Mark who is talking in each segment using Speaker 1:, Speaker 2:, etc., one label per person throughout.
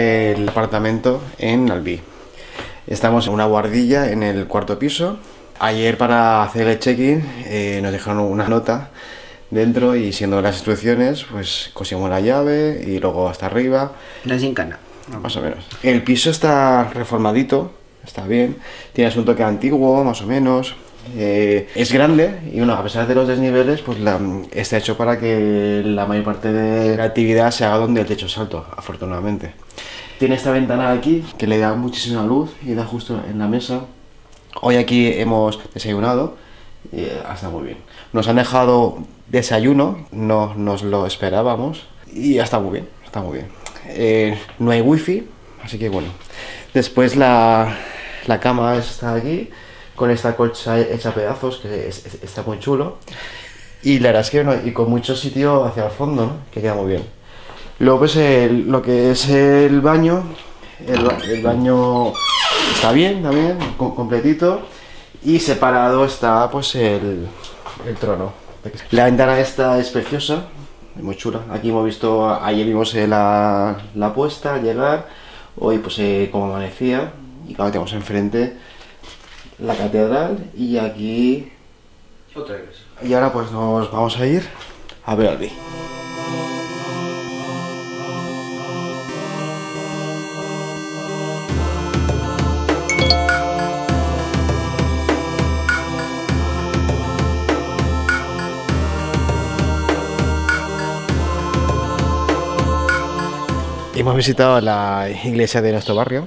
Speaker 1: es el apartamento en Albi. Estamos en una guardilla en el cuarto piso. Ayer para hacer el check-in eh, nos dejaron una nota dentro y siendo las instrucciones pues cosimos la llave y luego hasta arriba.
Speaker 2: No es cana.
Speaker 1: Más o menos. El piso está reformadito, está bien. Tiene un toque antiguo, más o menos. Eh, es grande y bueno, a pesar de los desniveles, pues la- está hecho para que la mayor parte de la actividad se haga donde el techo es alto, afortunadamente. Tiene esta ventana aquí que le da muchísima luz y da justo en la mesa. Hoy aquí hemos desayunado y eh, está muy bien. Nos han dejado desayuno, no nos lo esperábamos y está muy bien, está muy bien. Eh, no hay wifi, así que bueno. Después la, la cama está aquí con esta colcha hecha pedazos que es- es- está muy chulo. Y la verdad es que bueno, y con mucho sitio hacia el fondo, que queda muy bien. Luego pues el- lo que es el baño, el, ba- el baño está bien también, co- completito. Y separado está pues el, el trono. La ventana esta es preciosa, muy chula. Aquí hemos visto, ayer vimos eh, la, la puesta al llegar, hoy pues eh, como amanecía. Y claro, tenemos enfrente la catedral y aquí...
Speaker 2: Otra vez.
Speaker 1: Y ahora pues nos vamos a ir a ver Hemos visitado la iglesia de nuestro barrio.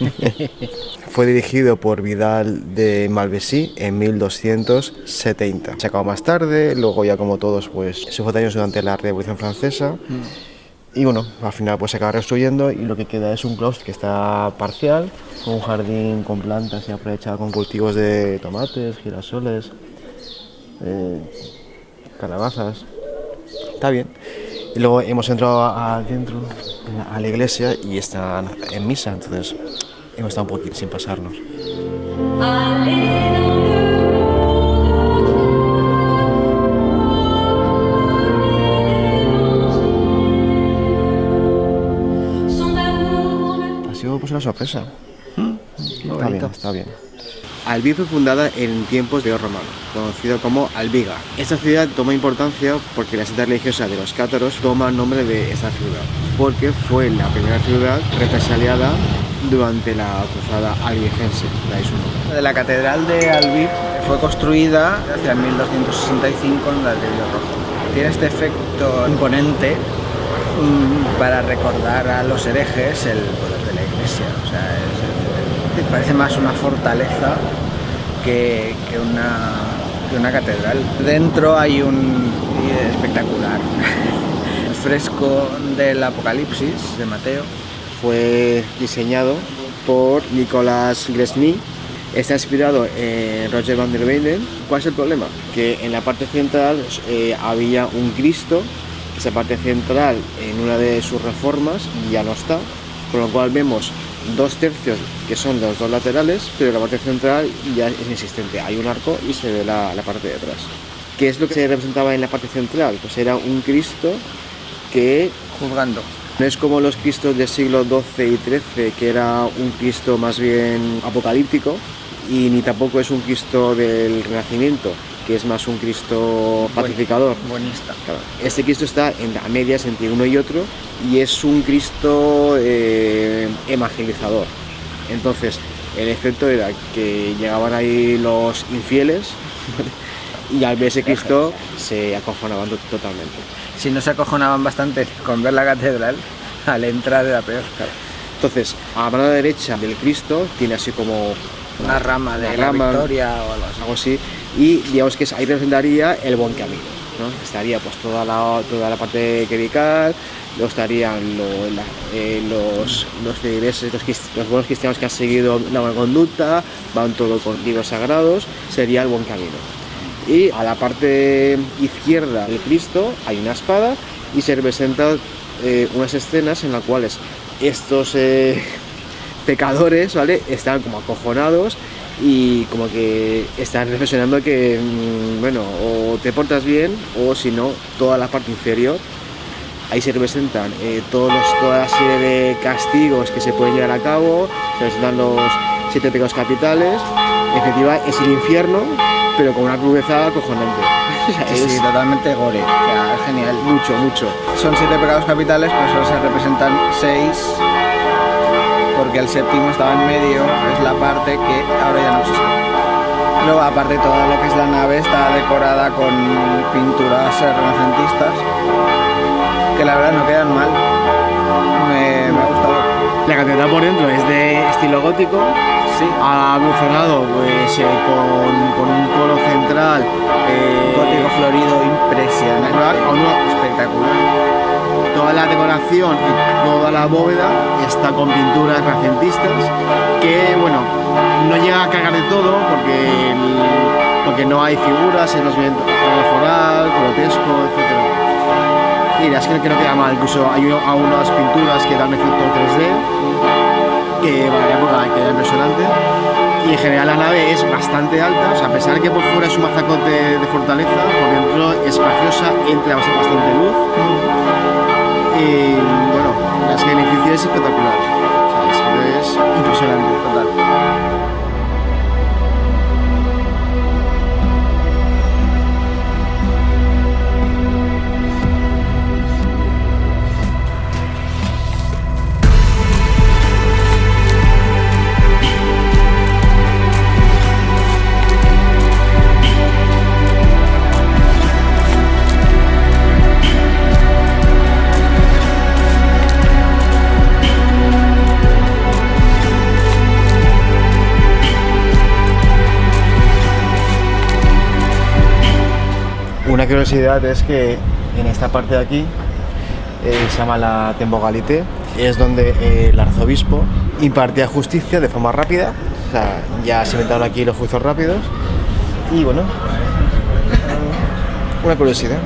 Speaker 1: Fue dirigido por Vidal de Malvesí en 1270. Se acabó más tarde, luego ya como todos, pues se daños durante la Revolución Francesa. Y bueno, al final pues se acaba reconstruyendo y lo que queda es un claustro que está parcial, con un jardín con plantas y aprovechado con cultivos de tomates, girasoles, eh, calabazas. Está bien. Y luego hemos entrado adentro a la iglesia y están en misa, entonces hemos estado un poquito sin pasarnos. Ha sido pues una sorpresa. Está bien, está bien. Albi fue fundada en tiempos de romano, conocido como Albiga. Esta ciudad toma importancia porque la santa religiosa de los cátaros toma nombre de esta ciudad, porque fue la primera ciudad represaliada durante la cruzada albigense, de.
Speaker 2: De la catedral de Albi fue construida hacia 1265 en ladrillo rojo. Tiene este efecto imponente mm, para recordar a los herejes el poder de la iglesia. O parece más una fortaleza que, que una, que una catedral. Dentro hay un y espectacular el fresco del Apocalipsis de Mateo.
Speaker 1: Fue diseñado por Nicolas Gresny. Está inspirado en Roger van der Weyden. ¿Cuál es el problema? Que en la parte central eh, había un Cristo. Esa parte central en una de sus reformas ya no está. Con lo cual vemos dos tercios que son los dos laterales, pero la parte central ya es inexistente. Hay un arco y se ve la, la parte de atrás. ¿Qué es lo que se representaba en la parte central? Pues era un Cristo que
Speaker 2: Juzgando.
Speaker 1: no es como los Cristos del siglo XII y XIII, que era un Cristo más bien apocalíptico, y ni tampoco es un Cristo del Renacimiento, que es más un Cristo pacificador.
Speaker 2: Buenista.
Speaker 1: Claro. Este Cristo está en, a medias entre uno y otro y es un Cristo eh, evangelizador. Entonces, el efecto era que llegaban ahí los infieles y al ver ese Cristo se acojonaban to- totalmente.
Speaker 2: Si no se acojonaban bastante con ver la catedral, al entrar era peor.
Speaker 1: Entonces, a la mano derecha del Cristo tiene así como
Speaker 2: Una rama de
Speaker 1: Una
Speaker 2: la
Speaker 1: rama.
Speaker 2: victoria o algo así.
Speaker 1: algo así y digamos que ahí representaría el buen camino. ¿no? Estaría pues toda la, toda la parte clerical, estarían eh, los, los feligreses, los, los buenos cristianos que han seguido la buena conducta, van todo con libros sagrados, sería el buen camino. Y a la parte izquierda del Cristo hay una espada y se representan eh, unas escenas en las cuales estos eh, pecadores, ¿vale? Están como acojonados y como que están reflexionando que, mm, bueno, o te portas bien o si no, toda la parte inferior Ahí se representan eh, todos los, toda la serie de castigos que se pueden llevar a cabo, se representan los siete pecados capitales. En definitiva, es el infierno, pero con una crudeza acojonante.
Speaker 2: Sí,
Speaker 1: es
Speaker 2: sí, totalmente gore. O sea, es genial.
Speaker 1: mucho, mucho.
Speaker 2: Son siete pecados capitales, pues solo se representan seis, porque el séptimo estaba en medio, es la parte que ahora ya no existe. Luego, aparte, todo lo que es la nave está decorada con pinturas renacentistas, que la verdad no quedan mal. Me, me ha gustado.
Speaker 1: La catedral por dentro es de estilo gótico,
Speaker 2: Sí,
Speaker 1: ha evolucionado pues, eh, con, con un coro central eh,
Speaker 2: gótico florido impresionante, espectacular.
Speaker 1: Toda la decoración y toda la bóveda está con pinturas renacentistas que bueno no llega a cargar de todo porque, porque no hay figuras es más bien foral, grotesco, etc. Y es que no queda mal, incluso hay u- algunas pinturas que dan efecto 3D que para la época queda impresionante y en general la nave es bastante alta, a pesar de que por fuera es un mazacote de fortaleza, por dentro es espaciosa, entra bastante luz y bueno, la verdad es espectacular. Es impresionante, total. Una curiosidad es que en esta parte de aquí eh, se llama la Tembogalité, es donde eh, el arzobispo impartía justicia de forma rápida, o sea, ya se inventaron aquí los juicios rápidos y bueno, una curiosidad.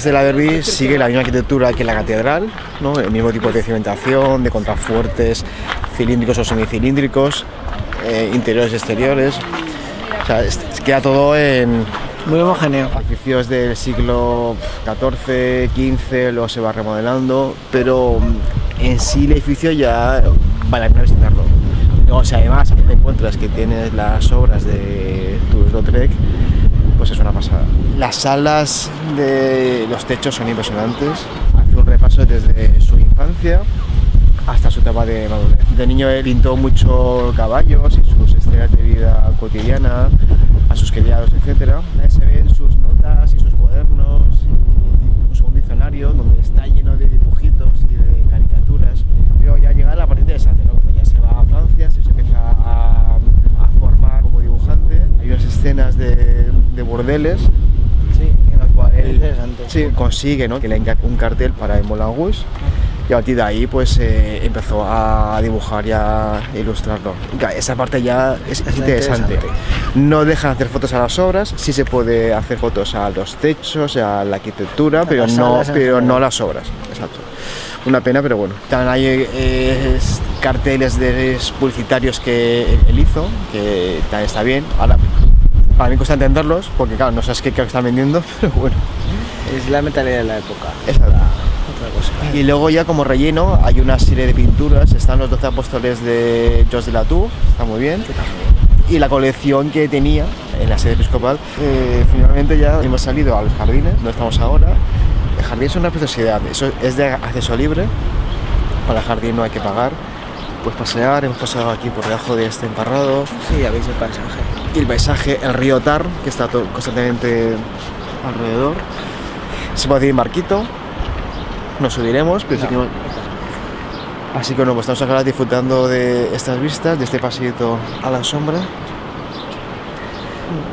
Speaker 1: Palacio de la Derby sigue la misma arquitectura que la catedral, ¿no? el mismo tipo de cimentación, de contrafuertes cilíndricos o semicilíndricos, eh, interiores y exteriores. O sea, es- es- queda todo en
Speaker 2: Muy homogéneo.
Speaker 1: edificios del siglo XIV, XV, luego se va remodelando, pero mm, en sí el edificio ya vale la pena visitarlo. Luego, si además te encuentras que tienes las obras de Toulouse-Lautrec, pues es una pasada. Las salas de los techos son impresionantes. Hace un repaso desde su infancia hasta su etapa de madurez. De niño él pintó mucho caballos y sus escenas de vida cotidiana, a sus criados, etc. Ahí se ven sus notas y sus cuadernos, incluso un diccionario donde está lleno de dibujitos y de caricaturas. Pero ya llega la parte interesante, ¿no? Cuando ya se va a Francia, se empieza a, a formar como dibujante. Hay unas escenas de, de bordeles
Speaker 2: Sí,
Speaker 1: en la cual él
Speaker 2: interesante.
Speaker 1: sí, consigue ¿no? que le encargue un cartel para el Moulin Rouge y a partir de ahí pues eh, empezó a dibujar y a ilustrarlo. Esa parte ya es, es interesante.
Speaker 2: interesante.
Speaker 1: No dejan hacer fotos a las obras, sí se puede hacer fotos a los techos, a la arquitectura, pero
Speaker 2: las
Speaker 1: no, pero no a las obras. Exacto. Una pena, pero bueno. También hay eh, es- carteles de publicitarios que él hizo, que también está bien. Ahora, para mí cuesta entenderlos, porque claro, no sabes qué, están vendiendo, pero bueno.
Speaker 2: Es la mentalidad de la época.
Speaker 1: Exacto.
Speaker 2: Otra cosa.
Speaker 1: Y luego ya como relleno hay una serie de pinturas, están los 12 apóstoles de Jos de la Tour, está muy bien. Y la colección que tenía en la sede episcopal, eh, finalmente ya hemos salido a los jardines, donde estamos ahora. El jardín es una preciosidad, eso es de acceso libre, para el jardín no hay que pagar. Pues pasear, hemos pasado aquí por debajo de este emparrado.
Speaker 2: Sí, ya veis el paisaje.
Speaker 1: Y el paisaje, el río Tar, que está constantemente alrededor. Se puede ir Marquito, nos subiremos, pero sí que no- Así que bueno, pues estamos ahora disfrutando de estas vistas, de este paseito a la sombra.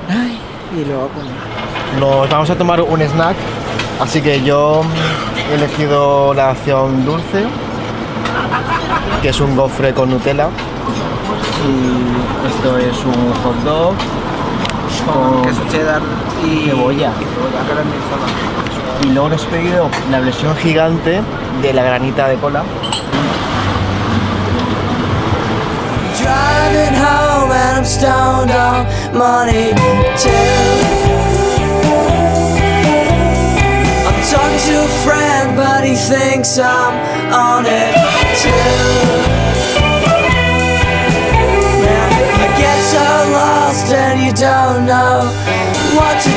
Speaker 2: Ay, y luego
Speaker 1: Nos vamos a tomar un snack, así que yo he elegido la opción dulce, que es un gofre con Nutella. Y esto es un hot dog
Speaker 2: Con queso cheddar y
Speaker 1: Cebolla.
Speaker 2: y
Speaker 1: luego les he pedido la versión gigante de la granita de cola.
Speaker 3: Driving home and I'm stoned on money too. I'm talking to a friend, but he thinks I'm on it too. And you don't know what to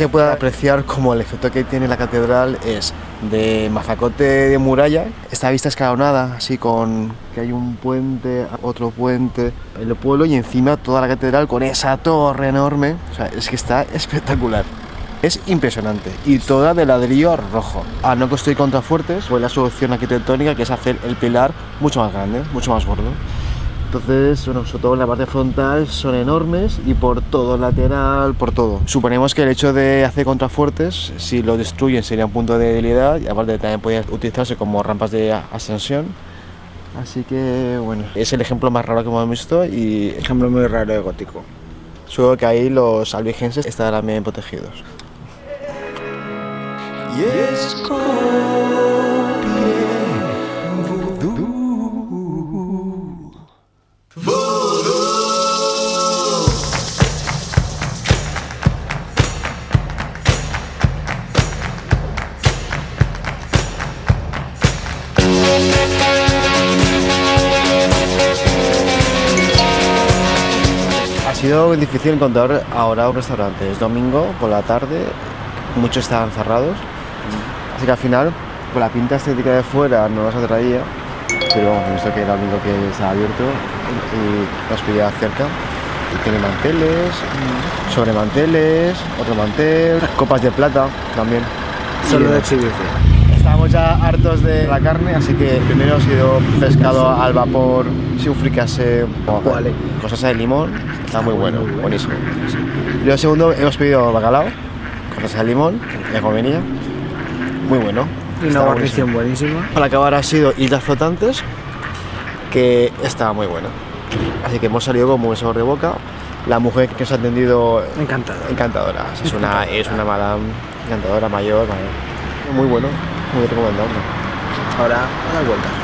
Speaker 1: se puede apreciar como el efecto que tiene la catedral es de mazacote de muralla, esta vista escalonada, así con que hay un puente, otro puente, el pueblo y encima toda la catedral con esa torre enorme, o sea, es que está espectacular. Es impresionante y toda de ladrillo rojo. Al no construir contrafuertes, fue la solución arquitectónica que es hacer el pilar mucho más grande, mucho más gordo. Entonces, bueno, sobre todo en la parte frontal son enormes y por todo lateral, por todo. Suponemos que el hecho de hacer contrafuertes, si lo destruyen sería un punto de debilidad y aparte también podría utilizarse como rampas de ascensión. Así que, bueno, es el ejemplo más raro que hemos visto y
Speaker 2: Ejemplo muy raro de gótico.
Speaker 1: seguro que ahí los albigenses estarán bien protegidos.
Speaker 3: Yes,
Speaker 1: sido difícil encontrar ahora un restaurante. Es domingo por la tarde, muchos estaban cerrados. Así que al final, con la pinta estética de fuera no nos atraía, pero hemos visto que era el único que estaba abierto y nos pillaba cerca. Y tiene manteles, sobre manteles, otro mantel, copas de plata también.
Speaker 2: Solo de exhibición.
Speaker 1: Estábamos ya hartos de la carne, así que primero ha sido pescado al vapor, sí, un fricase,
Speaker 2: Vale.
Speaker 1: con salsa de limón, está muy bueno, buenísimo. Lo segundo, hemos pedido bacalao, con salsa de limón, ya como venía, muy bueno.
Speaker 2: Y una guarnición buenísima.
Speaker 1: Para acabar ha sido islas flotantes, que estaba muy bueno. Así que hemos salido con buen sabor de boca. La mujer que nos ha atendido
Speaker 2: Encantado.
Speaker 1: encantadora, es una, es una madame encantadora, mayor, mayor. muy bueno, muy recomendable.
Speaker 2: Ahora a dar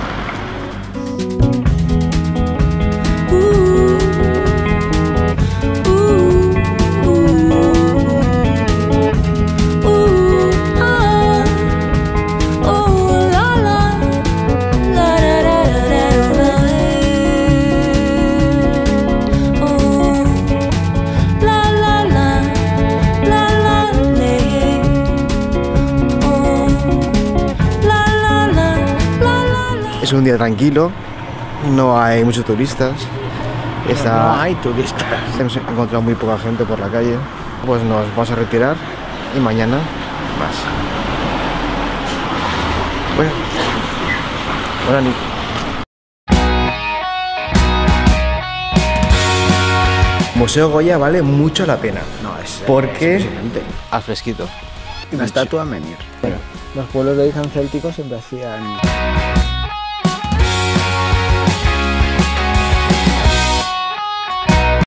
Speaker 1: tranquilo, no hay muchos turistas. Está,
Speaker 2: No hay turistas.
Speaker 1: Hemos encontrado muy poca gente por la calle. Pues nos vamos a retirar y mañana más. Bueno, nit. Museo Goya vale mucho la pena.
Speaker 2: No, es.
Speaker 1: ¿Por
Speaker 2: es.
Speaker 1: Al fresquito.
Speaker 2: Una estatua menir. Los pueblos de origen céltico siempre hacían